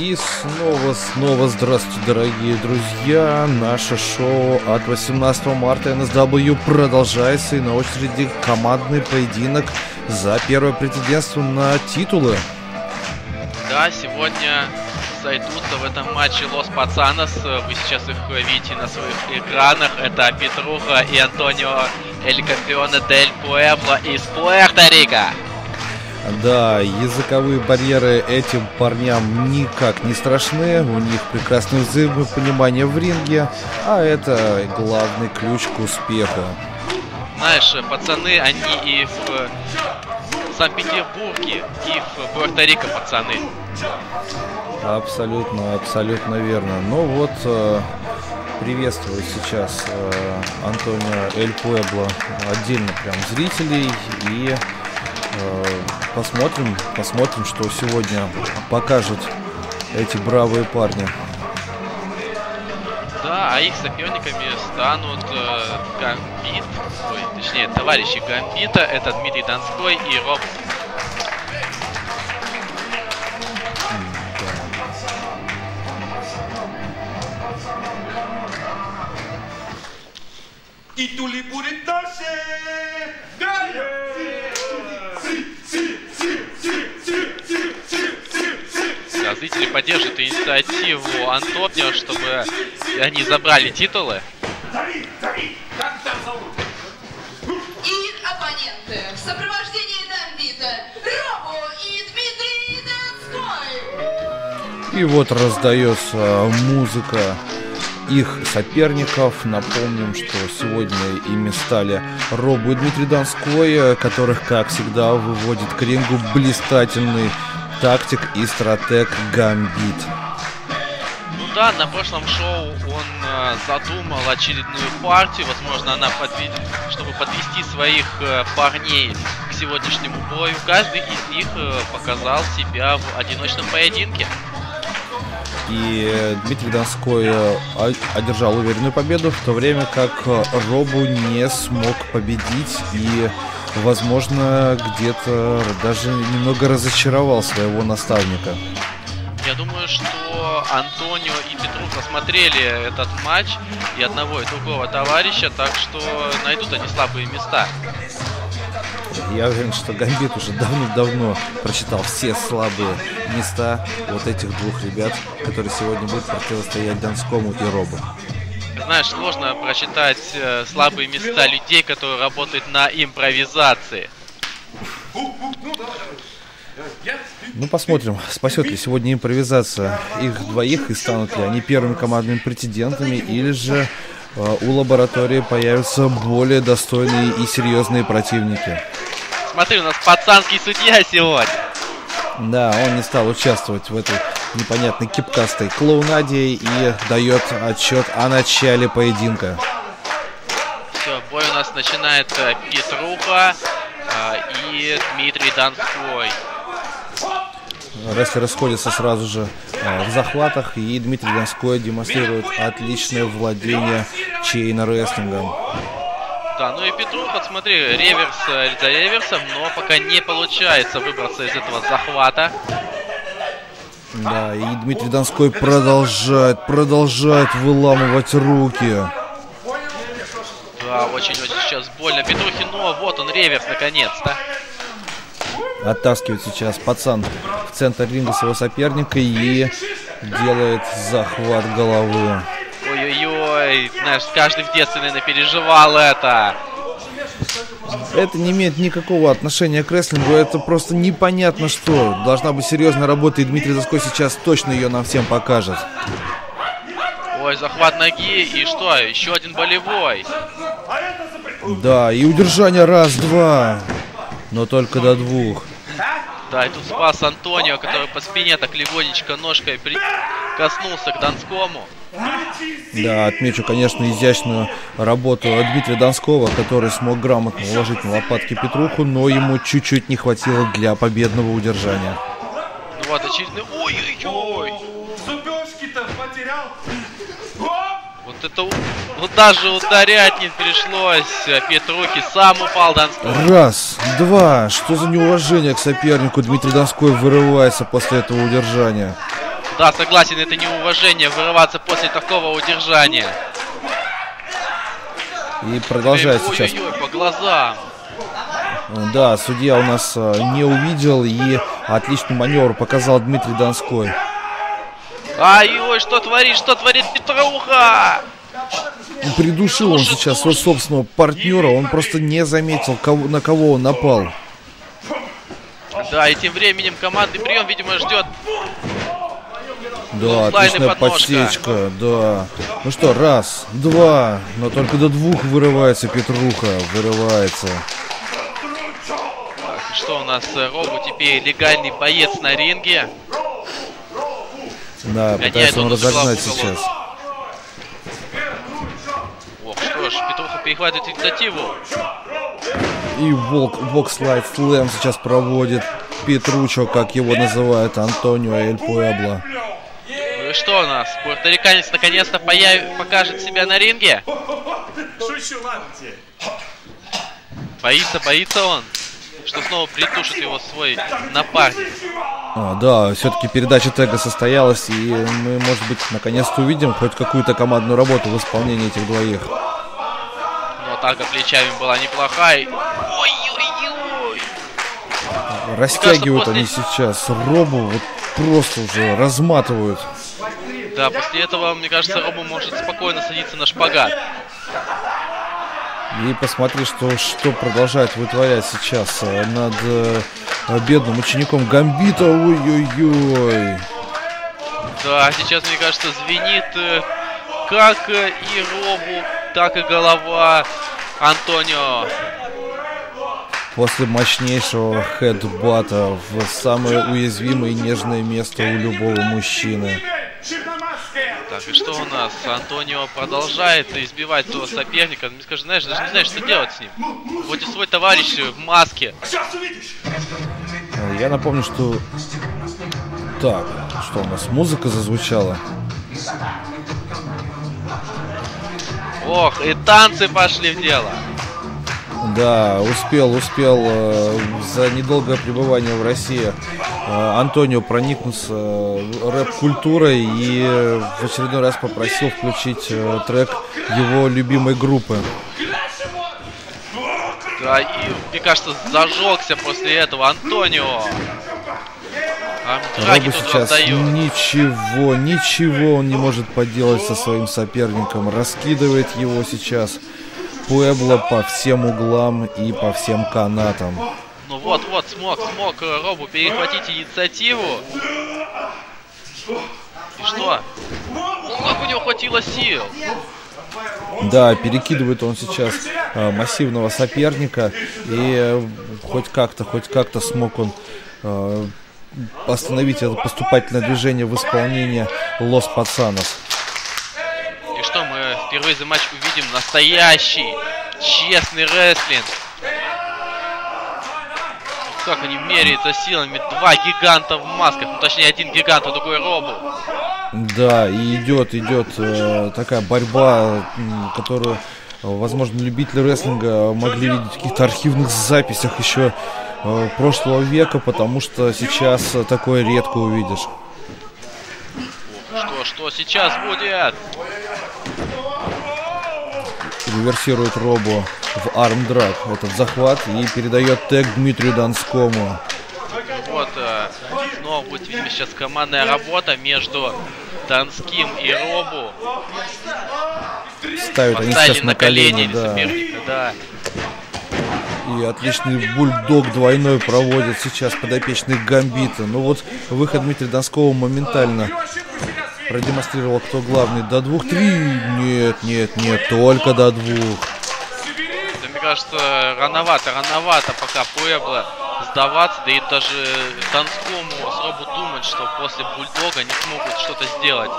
И снова, снова здравствуйте, дорогие друзья. Наше шоу от 18 марта NSW продолжается. И на очереди командный поединок за первое претендентство на титулы. Да, сегодня сойдутся в этом матче Лос Пацанос. Вы сейчас их видите на своих экранах. Это Петруха и Антонио Эль Кампиона Дель Пуэбло из Пуэрто-Рико. Да, языковые барьеры этим парням никак не страшны, у них прекрасное взаимопонимание в ринге, а это главный ключ к успеху. Знаешь, пацаны, они и в Санкт-Петербурге, и в Пуэрто-Рико пацаны. Абсолютно, абсолютно верно. Ну вот, э, приветствую сейчас э, Антонио Эль Пуэбло, отдельно прям зрителей и посмотрим, посмотрим, что сегодня покажут эти бравые парни. Да, а их соперниками станут э, Гамбит, ой, точнее, товарищи Гамбита, это Дмитрий Донской и Роб y tu lipuritase. Зрители поддержат инициативу Антонио, чтобы они забрали титулы. И их оппоненты в сопровождении Дамбита, Робу и Дмитрий Донской. И вот раздается музыка их соперников. Напомним, что сегодня ими стали Робу и Дмитрий Донской, которых, как всегда, выводит к рингу блистательный тактик и стратег Гамбит. Ну да, на прошлом шоу он э, задумал очередную партию, возможно, она подведет, чтобы подвести своих э, парней к сегодняшнему бою. Каждый из них э, показал себя в одиночном поединке. И Дмитрий Донской одержал уверенную победу, в то время как Робу не смог победить и, возможно, где-то даже немного разочаровал своего наставника. Я думаю, что Антонио и Петруха смотрели этот матч и одного и другого товарища, так что найдут они слабые места. Я уверен, что Гамбит уже давно-давно прочитал все слабые места вот этих двух ребят, которые сегодня будут противостоять Донскому и Робу. Знаешь, сложно прочитать э, слабые места людей, которые работают на импровизации. Ну, посмотрим, спасет ли сегодня импровизация их двоих и станут ли они первыми командными претендентами, или же э, у лаборатории появятся более достойные и серьезные противники. Смотри, у нас пацанский судья сегодня. Да, он не стал участвовать в этой непонятной кипкастой клоунаде и дает отчет о начале поединка. Все, бой у нас начинает э, Петруха э, и Дмитрий Донской. Рестлеры сходятся сразу же э, в захватах, и Дмитрий Донской демонстрирует отличное владение чейн-рестлингом. Да, ну и Петруха, смотри, реверс э, за реверсом, но пока не получается выбраться из этого захвата. Да, и Дмитрий Донской продолжает, продолжает выламывать руки. Да, очень-очень сейчас больно. Петрухи, но вот он, реверс наконец-то. Оттаскивает сейчас пацан в центр ринга своего соперника и делает захват головы. Ой-ой-ой, знаешь, каждый в детстве, наверное, переживал это. Это не имеет никакого отношения к рестлингу, это просто непонятно что. Должна быть серьезная работа, и Дмитрий Донской сейчас точно ее нам всем покажет. Ой, захват ноги, и что, еще один болевой. Да, и удержание раз-два, но только до двух. Да, и тут спас Антонио, который по спине так легонечко ножкой прикоснулся к Донскому. Да, отмечу, конечно, изящную работу Дмитрия Донского, который смог грамотно уложить на лопатки Петруху, но ему чуть-чуть не хватило для победного удержания. Ну вот очередной... Ой-ой-ой! Зубежки-то потерял. Вот это... Вот даже ударять не пришлось. Петрухи сам упал Донской. Раз, два, что за неуважение к сопернику Дмитрий Донской вырывается после этого удержания. Да, согласен, это неуважение вырываться после такого удержания. И продолжает сейчас. Ой-ой-ой, по глазам. Да, судья у нас э, не увидел и отличный маневр показал Дмитрий Донской. Ай-ой, что творит, что творит Петруха? Придушил он сейчас своего собственного партнера, он просто не заметил, кого, на кого он напал. Да, и тем временем командный прием, видимо, ждет. Да, Слайд отличная подножка. подсечка, да. Ну что, раз, два, но только до двух вырывается Петруха, вырывается. Что у нас, э, Робу теперь легальный боец на ринге. Да, Гоняет пытается он разогнать сейчас. Ох, что ж, Петруха перехватывает инициативу. И волк, бокслайд слэм сейчас проводит Петручо, как его называют, Антонио Эль Пуэбло. Ну и что у нас? Пуэрториканец наконец-то появ... покажет себя на ринге? Шучу, ладно тебе. Боится, боится он, что снова притушит его свой напарник. А, да, все-таки передача тега состоялась, и мы, может быть, наконец-то увидим хоть какую-то командную работу в исполнении этих двоих. Но атака плечами была неплохая. Ой-ой-ой! Растягивают после- они сейчас Робу, вот просто уже разматывают. Да, после этого, мне кажется, Робу может спокойно садиться на шпагат. И посмотри, что, что продолжает вытворять сейчас э, над э, бедным учеником Гамбита. Ой-ой-ой. Да, сейчас, мне кажется, звенит э, как э, и Робу, так и голова Антонио. После мощнейшего хедбата в самое уязвимое и нежное место у любого мужчины. Так, и что у нас? Антонио продолжает избивать своего соперника. Мне скажи, знаешь, даже не знаешь, что делать с ним. Вот и свой товарищ в маске. Сейчас увидишь. Э, Я напомню, что... Так, что у нас? Музыка зазвучала. Ох, и танцы пошли в дело. Да, успел, успел э, за недолгое пребывание в России Антонио проникнуться э, рэп-культурой и э, в очередной раз попросил включить э, трек его любимой группы. Да, и, мне кажется, зажегся после этого Антонио. А Робо сейчас ничего, ничего он не может поделать со своим соперником. Раскидывает его сейчас Пуэбло по всем углам и по всем канатам. Ну вот-вот, смог, смог э, Робу перехватить инициативу. И что? Как у него хватило сил. Да, перекидывает он сейчас э, массивного соперника и э, хоть как-то, хоть как-то смог он э, остановить это поступательное движение в исполнении Лос Пацанос. И что, мы впервые за матч увидим настоящий, честный рестлинг. Как они меряются силами. Два гиганта в масках. Ну, точнее, один гигант, а другой робу. Да, и идет, идет э, такая борьба, м, которую, э, возможно, любители рестлинга могли видеть в каких-то архивных записях еще э, прошлого века, потому что сейчас э, такое редко увидишь. Что, что сейчас будет? Реверсирует Робо в армдраг этот захват и передает тег Дмитрию Донскому. Вот, э, снова будет, видимо, сейчас командная работа между Донским и Робу. Ставят они сейчас на колени, да. соперника, да. И отличный бульдог двойной проводит сейчас подопечный Гамбита. Ну вот выход Дмитрия Донского моментально продемонстрировал, кто главный. До двух-три? Нет, нет, нет, только до двух. Да, мне кажется, рановато, рановато пока Пуэбло сдаваться, да и даже Донскому с Робу думать, что после Бульдога не смогут что-то сделать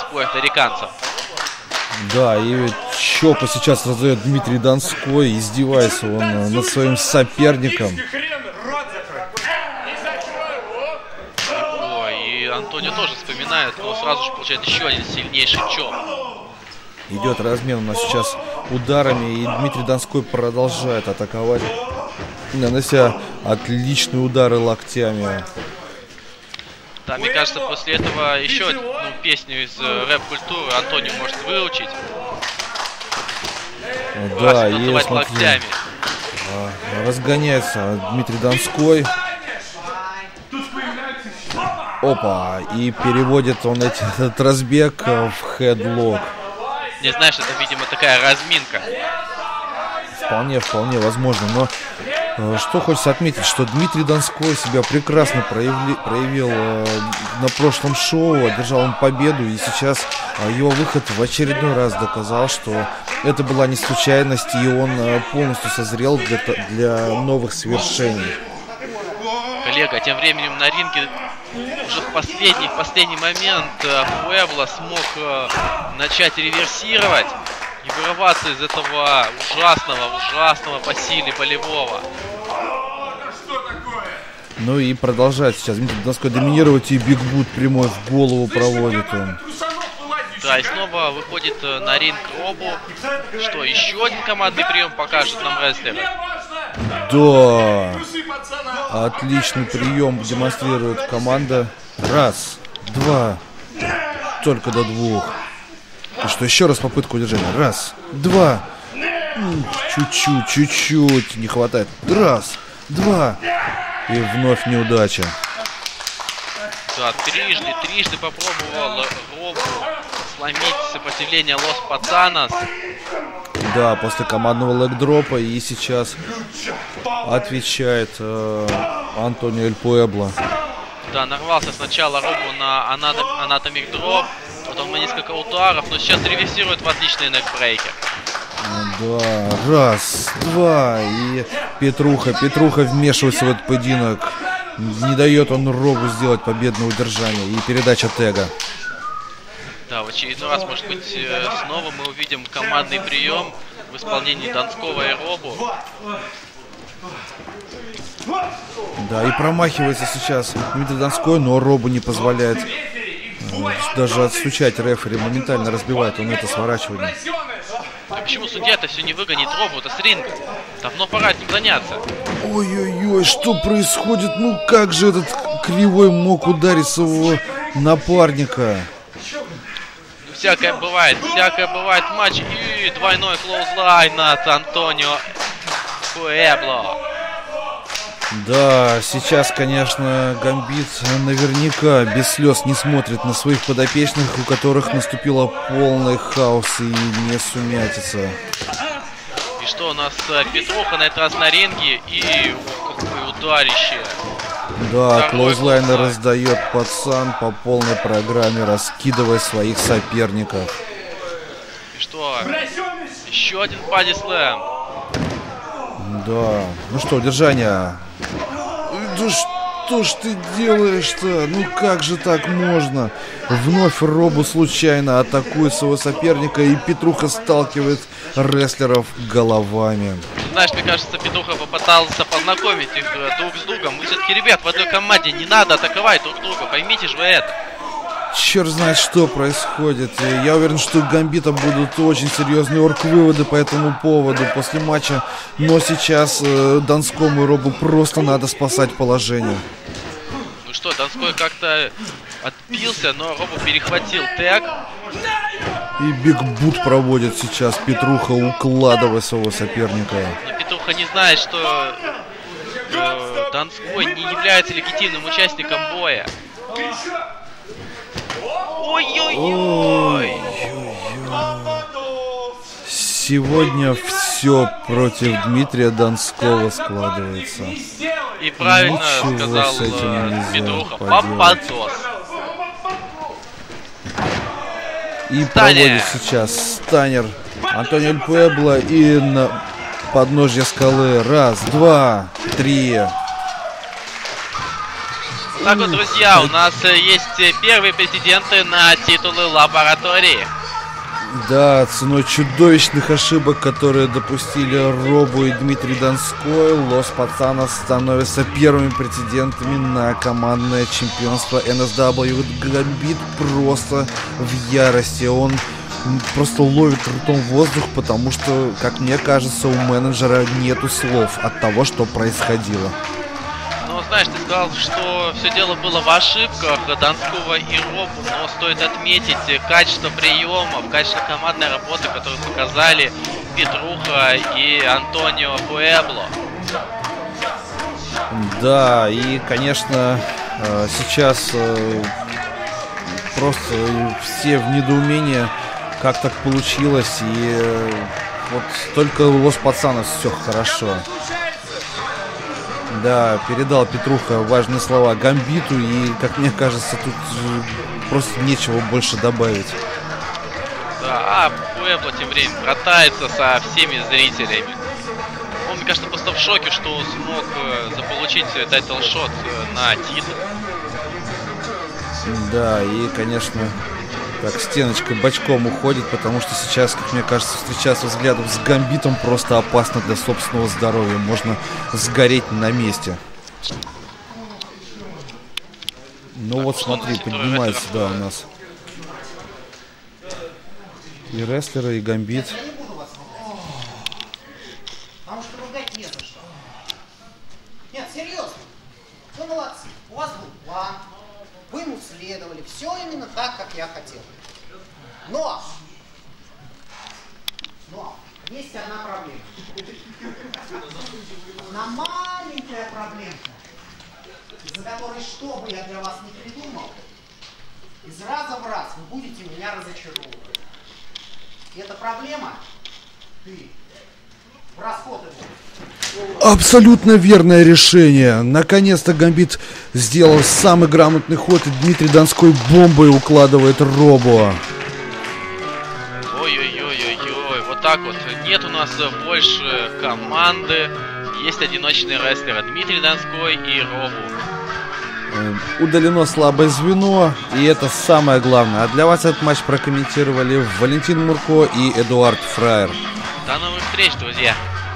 с пуэрториканцем. Да, и Чопа сейчас раздает Дмитрий Донской, издевается он над своим соперником. Антонио тоже вспоминает, но сразу же получает еще один сильнейший чоп. Идет размен у нас сейчас ударами, и Дмитрий Донской продолжает атаковать, нанося отличные удары локтями. Да, мне кажется, после этого еще одну песню из э, рэп-культуры Антонио может выучить. Да, смотри, локтями. а, разгоняется Дмитрий Донской. Опа, и переводит он этот разбег в хедлок. Не знаешь, это, видимо, такая разминка. Вполне, вполне возможно. Но э, что хочется отметить, что Дмитрий Донской себя прекрасно проявли- проявил э, на прошлом шоу, одержал он победу, и сейчас э, его выход в очередной раз доказал, что это была не случайность, и он э, полностью созрел для, для новых свершений. Коллега, тем временем на ринге уже в последний, в последний момент э, Пуэбло смог э, начать реверсировать и вырываться из этого ужасного, ужасного по силе болевого. Ну и продолжает сейчас Дмитрий Донской доминировать, и бигбут прямой в голову проводит он. Да, и снова выходит э, на ринг Робу. Что, еще один командный прием покажет нам рестлер? Да, отличный прием демонстрирует команда. Раз, два, только до двух. И что, еще раз попытка удержания. Раз, два, чуть-чуть, чуть-чуть не хватает. Раз, два, и вновь неудача. Да, трижды, трижды попробовал Робу сломить сопротивление Лос Пацанас. Да, после командного лэгдропа и сейчас отвечает э, Антонио Эль Пуэбло. Да, нарвался сначала Робу на анатом- анатомик дроп, потом на несколько ударов, но сейчас реверсирует в отличный некбрейкер. Да, раз, два, и Петруха, Петруха вмешивается в этот поединок. Не дает он Робу сделать победное удержание и передача тега. Да, в очередной раз, может быть, э, снова мы увидим командный прием в исполнении Донского и Робу. Да, и промахивается сейчас Дмитрий Донской, но Робу не позволяет э, даже отстучать рефери. Моментально разбивает он это сворачивание. А почему судья-то все не выгонит Робу-то с ринга? Давно пора этим заняться. Ой-ой-ой, что происходит? Ну как же этот кривой мог ударить своего напарника? Всякое бывает, всякое бывает в матче. И двойной клоузлайн от Антонио Пуэбло. Да, сейчас, конечно, Гамбит наверняка без слез не смотрит на своих подопечных, у которых наступила полный хаос и не сумятица. И что у нас э, Петруха на этот раз на ринге и какое ударище. Да, клоузлайн. раздает пацан по полной программе, раскидывая своих соперников. И что? Еще один пади слэм. Да. Ну что, удержание. Да что ж ты делаешь-то? Ну как же так можно? Вновь Робу случайно атакует своего соперника, и Петруха сталкивает рестлеров головами. Знаешь, мне кажется, Петруха попытался познакомить их э, друг с другом. Мы все-таки, ребят, в одной команде не надо атаковать друг друга, поймите же вы это. Черт знает, что происходит. И я уверен, что у Гамбита будут очень серьезные орг-выводы по этому поводу после матча. Но сейчас э, Донскому и Робу просто надо спасать положение. Ну что, Донской как-то отбился, но Робу перехватил тег. И Биг Бут проводит сейчас Петруха, укладывая своего соперника. Но Петруха не знает, что э, Донской не является легитимным участником боя. Ой-ой-ой! Сегодня все против Дмитрия Донского складывается. И правильно Ничего сказал с этим э, Петруха. поделать. Пападос. И Станя. проводит сейчас Станер, Антонио Пуэбло и на подножье скалы. Раз, два, три. Так вот, друзья, у нас э, есть э, первые претенденты на титулы лаборатории. Да, ценой чудовищных ошибок, которые допустили Робу и Дмитрий Донской, Лос Пацанос становятся первыми претендентами на командное чемпионство NSW. Гамбит просто в ярости. Он просто ловит ртом воздух, потому что, как мне кажется, у менеджера нету слов от того, что происходило. Знаешь, ты сказал, что все дело было в ошибках Донского и Робу, но стоит отметить качество приемов, качество командной работы, которую показали Петруха и Антонио Пуэбло. Да, и, конечно, э, сейчас э, просто все в недоумении, как так получилось, и э, вот только у Лос Пацанов все хорошо. Да, передал Петруха важные слова Гамбиту, и, как мне кажется, тут просто нечего больше добавить. Да, а Пуэбло тем временем братается со всеми зрителями. Он, мне кажется, просто в шоке, что смог э, заполучить title shot э, на титул. Да, и, конечно, так, стеночка бочком уходит, потому что сейчас, как мне кажется, встречаться взглядом с гамбитом просто опасно для собственного здоровья. Можно сгореть на месте. Ну так, вот смотри, поднимается, да, у нас. И рестлеры, и гамбит. Так, как я хотел. Но! Но! Есть одна проблема. Одна маленькая проблемка, из-за которой, что бы я для вас не придумал, из раза в раз вы будете меня разочаровывать. И эта проблема, ты, Абсолютно верное решение. Наконец-то Гамбит сделал самый грамотный ход, и Дмитрий Донской бомбой укладывает Робо. Ой-ой-ой-ой-ой, вот так вот. Нет у нас больше команды. Есть одиночные рестлеры Дмитрий Донской и Робу. Э, удалено слабое звено, и это самое главное. А для вас этот матч прокомментировали Валентин Мурко и Эдуард Фраер. До новых встреч, друзья!